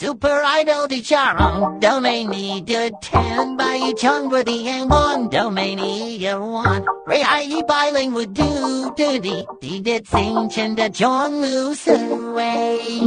Super Idol di Charong, Domaini de Ten, Bai Chung with the and One, Domaini One, Ray I Biling would do, Doody, Did Sing Chin da John Lu Wei.